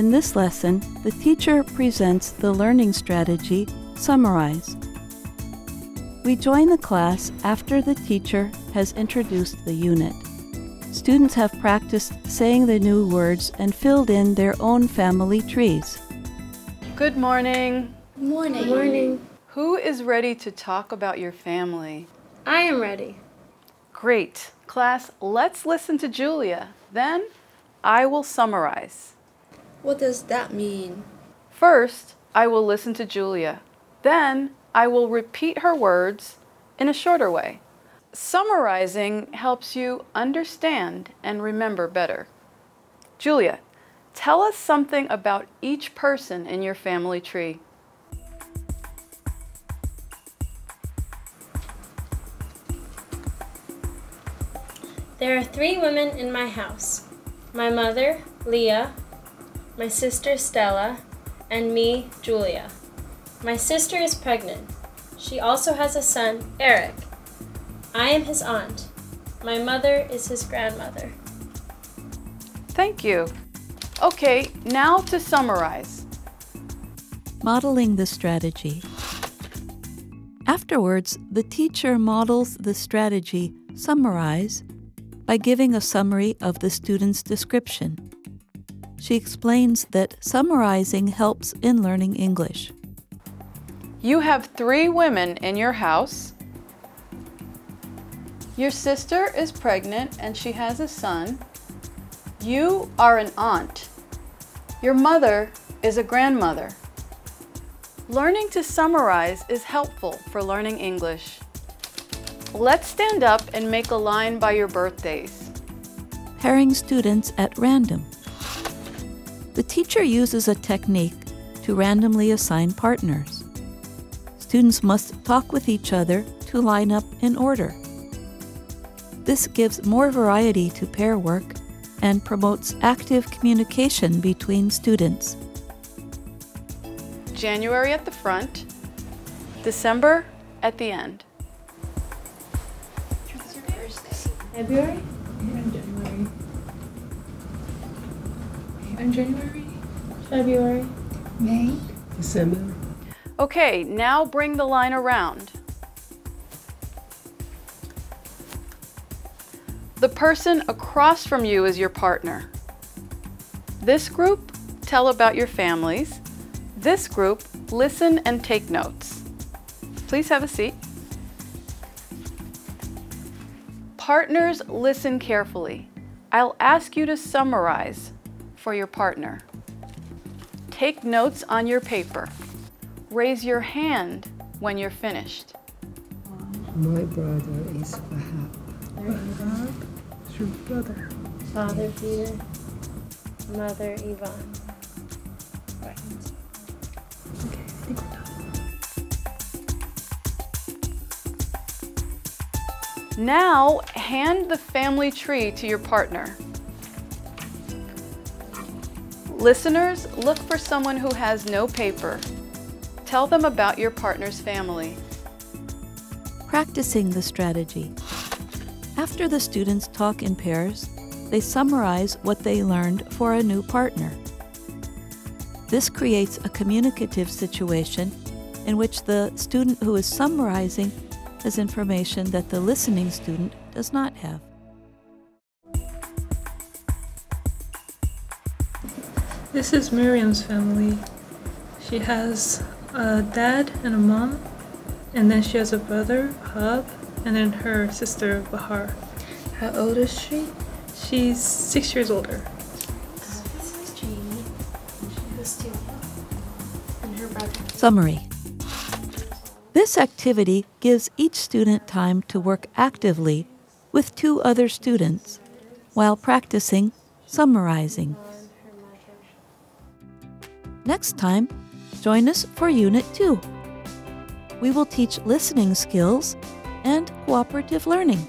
In this lesson, the teacher presents the learning strategy, Summarize. We join the class after the teacher has introduced the unit. Students have practiced saying the new words and filled in their own family trees. Good morning. Morning. Morning. Who is ready to talk about your family? I am ready. Great. Class, let's listen to Julia. Then I will summarize. What does that mean? First, I will listen to Julia. Then I will repeat her words in a shorter way. Summarizing helps you understand and remember better. Julia, tell us something about each person in your family tree. There are three women in my house my mother, Leah, my sister, Stella, and me, Julia. My sister is pregnant. She also has a son, Eric. I am his aunt. My mother is his grandmother. Thank you. Okay, now to summarize. Modeling the strategy. Afterwards, the teacher models the strategy, Summarize, by giving a summary of the student's description. She explains that summarizing helps in learning English. You have three women in your house. Your sister is pregnant and she has a son. You are an aunt. Your mother is a grandmother. Learning to summarize is helpful for learning English. Let's stand up and make a line by your birthdays. Pairing students at random. The teacher uses a technique to randomly assign partners. Students must talk with each other to line up in order. This gives more variety to pair work and promotes active communication between students. January at the front, December at the end. February? And January. January. February. May. December. Okay, now bring the line around. The person across from you is your partner. This group, tell about your families. This group, listen and take notes. Please have a seat. Partners, listen carefully. I'll ask you to summarize for your partner. Take notes on your paper. Raise your hand when you're finished. My brother is Wahab. Wahab is your brother. Father Peter. Mother Yvonne. Okay, I think we're done. Now, hand the family tree to your partner. Listeners, look for someone who has no paper. Tell them about your partner's family. Practicing the strategy. After the students talk in pairs, they summarize what they learned for a new partner. This creates a communicative situation in which the student who is summarizing has information that the listening student does not have. This is Miriam's family. She has a dad and a mom, and then she has a brother, Hub, and then her sister, Bahar. How old is she? She's six years older. This is Jamie. And she has two. And her brother. Summary. This activity gives each student time to work actively with two other students while practicing summarizing. Next time, join us for Unit 2. We will teach listening skills and cooperative learning.